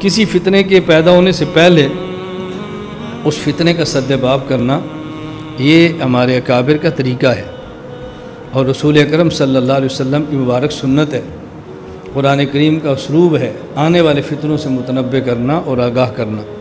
کسی فتنے کے پیدا ہونے سے پہلے اس فتنے کا سد باب کرنا یہ ہمارے اکابر کا طریقہ ہے اور رسول اکرم صلی اللہ علیہ وسلم کی مبارک سنت ہے۔ قرآن کریم کا اسلوب ہے آنے والے فتنوں سے متنبع کرنا اور آگاہ کرنا۔